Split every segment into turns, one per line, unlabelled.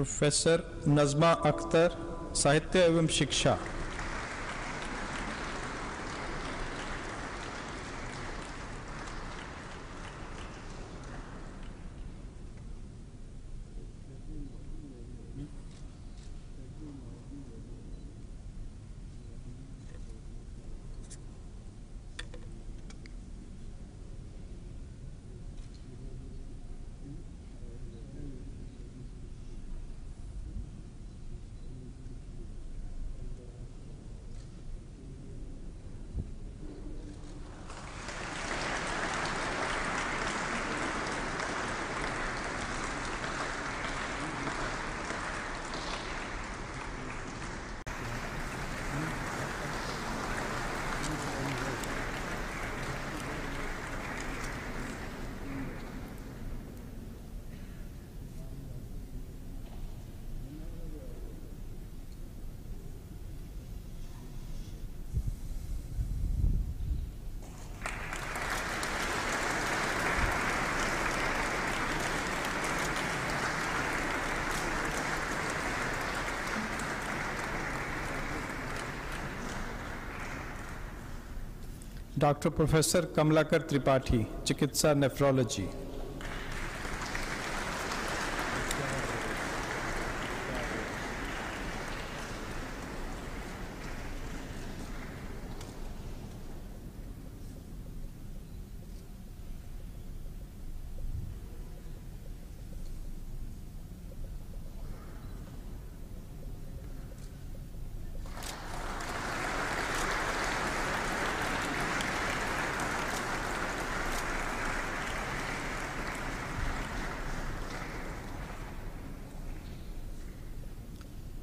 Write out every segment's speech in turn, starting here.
Professor Najma Akhtar साहित्य एवं शिक्षा। डॉक्टर प्रोफेसर कमलाकर त्रिपाठी चिकित्सा नेफ्रोलॉजी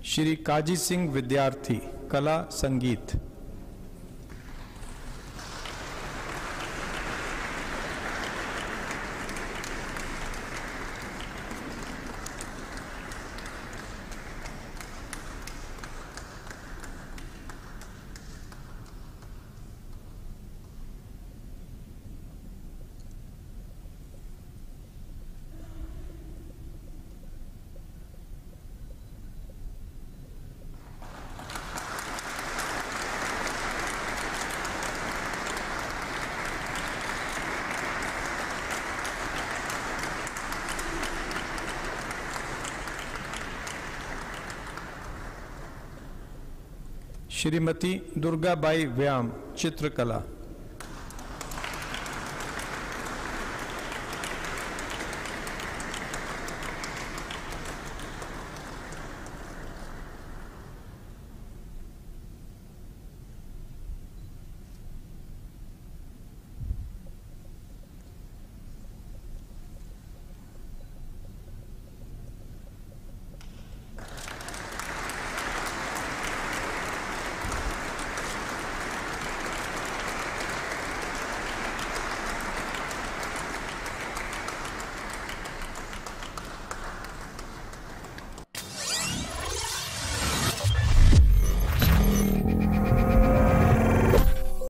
श्री काजी सिंह विद्यार्थी कला संगीत। श्रीमती दुर्गाबाई व्याम चित्रकला।